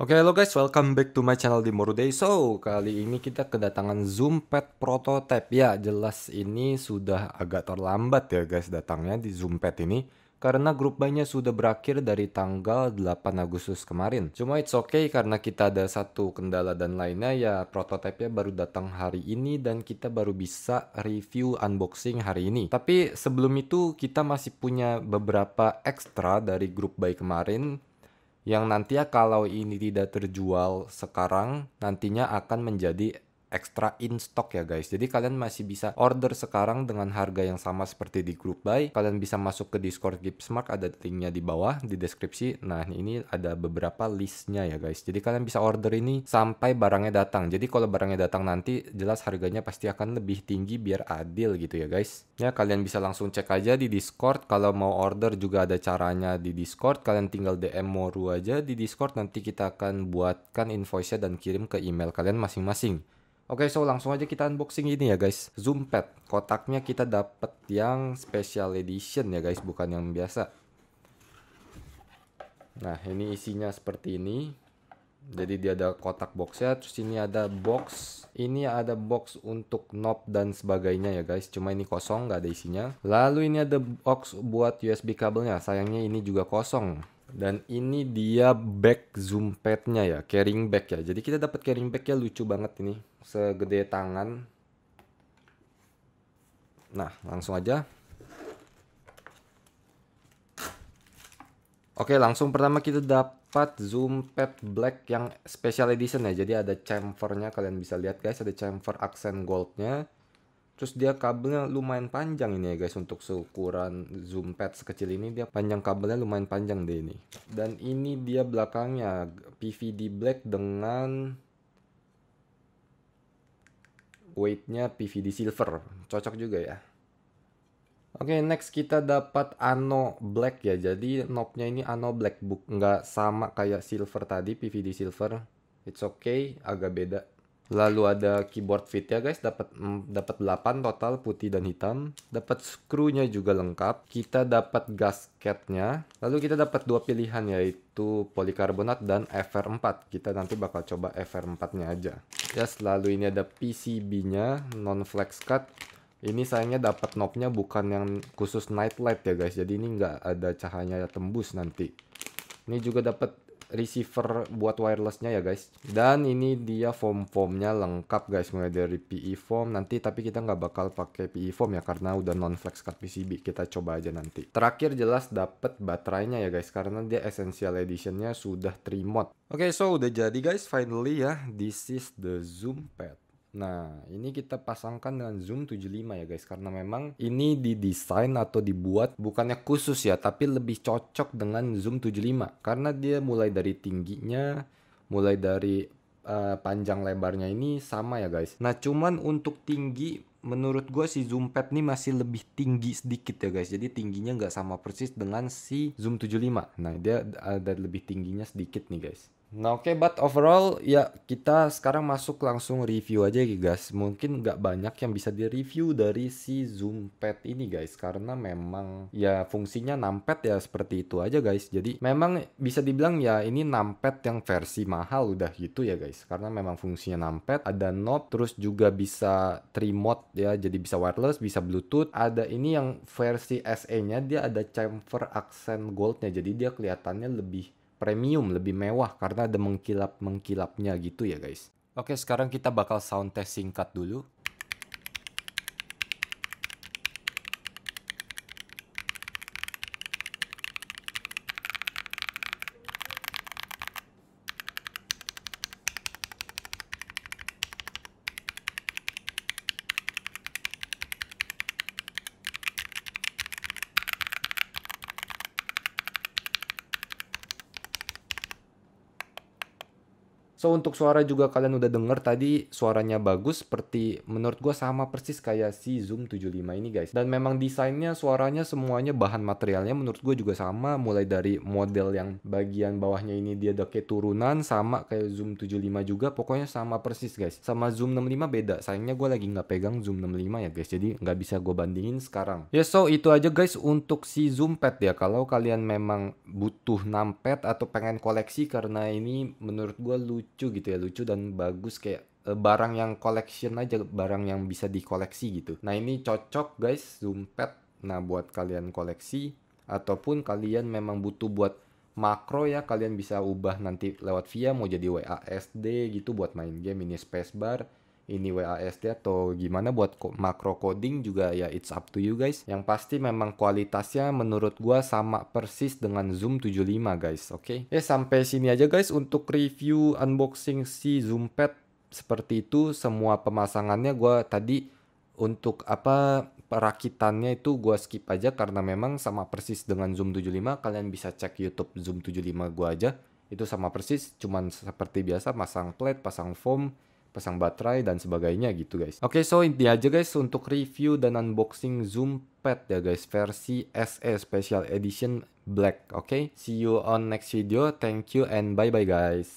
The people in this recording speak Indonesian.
Oke, halo guys, welcome back to my channel di Moruday. So, kali ini kita kedatangan Zoompad prototype. Ya, jelas ini sudah agak terlambat ya guys datangnya di Zoompad ini. Karena grup buy-nya sudah berakhir dari tanggal 8 Agustus kemarin. Cuma it's okay karena kita ada satu kendala dan lainnya ya prototipe-nya baru datang hari ini dan kita baru bisa review unboxing hari ini. Tapi sebelum itu kita masih punya beberapa ekstra dari grup buy kemarin yang nantinya kalau ini tidak terjual sekarang nantinya akan menjadi extra in stock ya guys. Jadi kalian masih bisa order sekarang dengan harga yang sama seperti di group buy. Kalian bisa masuk ke Discord Gipsmark ada linknya di bawah di deskripsi. Nah ini ada beberapa listnya ya guys. Jadi kalian bisa order ini sampai barangnya datang. Jadi kalau barangnya datang nanti jelas harganya pasti akan lebih tinggi biar adil gitu ya guys. Ya kalian bisa langsung cek aja di Discord. Kalau mau order juga ada caranya di Discord. Kalian tinggal DM Moru aja di Discord. Nanti kita akan buatkan invoice-nya dan kirim ke email kalian masing-masing. Oke, so langsung aja kita unboxing ini ya guys. Zoom pad. Kotaknya kita dapat yang special edition ya guys, bukan yang biasa. Nah, ini isinya seperti ini. Jadi dia ada kotak boxnya, terus ini ada box. Ini ada box untuk knob dan sebagainya ya guys. Cuma ini kosong, nggak ada isinya. Lalu ini ada box buat USB kabelnya. Sayangnya ini juga kosong dan ini dia back zoom padnya ya carrying bag ya. Jadi kita dapat carrying bag ya lucu banget ini. Segede tangan. Nah langsung aja. Oke langsung pertama kita dapat zoom pad black yang special edition ya. Jadi ada chamfernya kalian bisa lihat guys ada chamfer accent goldnya Terus dia kabelnya lumayan panjang ini ya guys untuk seukuran zoom pad sekecil ini dia panjang kabelnya lumayan panjang deh ini. Dan ini dia belakangnya PVD black dengan weightnya PVD silver. Cocok juga ya. Oke okay, next kita dapat Ano Black ya. Jadi knobnya ini Ano Black nggak sama kayak silver tadi PVD silver. It's okay agak beda. Lalu ada keyboard fit ya guys, dapat mm, dapat 8 total putih dan hitam. Dapat skrunya juga lengkap. Kita dapat gasketnya. Lalu kita dapat dua pilihan yaitu polikarbonat dan FR4. Kita nanti bakal coba FR4-nya aja. Ya, lalu ini ada PCB-nya non flex cut. Ini sayangnya dapat knobnya bukan yang khusus night light ya guys. Jadi ini nggak ada cahaya tembus nanti. Ini juga dapat receiver buat wirelessnya ya guys. Dan ini dia foam-foamnya lengkap guys. Mulai dari PE foam nanti tapi kita nggak bakal pakai PE foam ya karena udah non flex cut PCB kita coba aja nanti. Terakhir jelas dapet baterainya ya guys karena dia essential editionnya sudah 3 mod oke okay, so udah jadi guys finally ya. This is the zoom pad Nah, ini kita pasangkan dengan zoom 75 ya guys. Karena memang ini didesain atau dibuat bukannya khusus ya, tapi lebih cocok dengan zoom 75 karena dia mulai dari tingginya, mulai dari uh, panjang lebarnya ini sama ya guys. Nah, cuman untuk tinggi menurut gue si zoom pad ini masih lebih tinggi sedikit ya guys. Jadi tingginya nggak sama persis dengan si zoom 75 nah dia ada lebih tingginya sedikit nih guys Nah oke, okay, but overall ya kita sekarang masuk langsung review aja ya guys. Mungkin nggak banyak yang bisa di-review dari si Zoom Pad ini guys. Karena memang ya fungsinya numpad ya seperti itu aja guys. Jadi memang bisa dibilang ya ini numpad yang versi mahal udah gitu ya guys. Karena memang fungsinya numpad, ada knob, terus juga bisa mode ya. Jadi bisa wireless, bisa bluetooth. Ada ini yang versi SE-nya dia ada chamfer accent goldnya. Jadi dia kelihatannya lebih premium, lebih mewah karena ada mengkilap-mengkilapnya gitu ya guys. Oke, sekarang kita bakal sound test singkat dulu. So untuk suara juga kalian udah denger tadi suaranya bagus seperti menurut gua sama persis kayak si Zoom 75 ini guys. Dan memang desainnya suaranya semuanya bahan materialnya menurut gua juga sama mulai dari model yang bagian bawahnya ini dia ada kayak turunan sama kayak Zoom 75 juga pokoknya sama persis guys. Sama Zoom 65 beda. Sayangnya gua lagi nggak pegang Zoom 65 ya guys. Jadi nggak bisa gua bandingin sekarang. Ya so itu aja guys untuk si Zoom Pad ya. Kalau kalian memang butuh numpad atau pengen koleksi karena ini menurut gua lucu lucu gitu ya lucu dan bagus kayak uh, barang yang collection aja barang yang bisa dikoleksi gitu. Nah ini cocok guys pad nah buat kalian koleksi ataupun kalian memang butuh buat makro ya kalian bisa ubah nanti lewat via mau jadi WASD gitu buat main game ini spacebar ini WASD atau gimana buat makro coding juga ya it's up to you guys. Yang pasti memang kualitasnya menurut gua sama persis dengan Zoom 75 guys, oke? Okay? Ya sampai sini aja guys untuk review unboxing si Zoom Pad seperti itu semua pemasangannya gua tadi untuk apa perakitannya itu gua skip aja karena memang sama persis dengan Zoom 75 kalian bisa cek YouTube Zoom 75 gua aja itu sama persis cuman seperti biasa pasang plate pasang foam pasang baterai dan sebagainya gitu guys. Oke, okay, so ini aja guys untuk review dan unboxing Zoom Pad ya guys versi SE Special Edition Black. Oke, okay? see you on next video. Thank you and bye bye guys.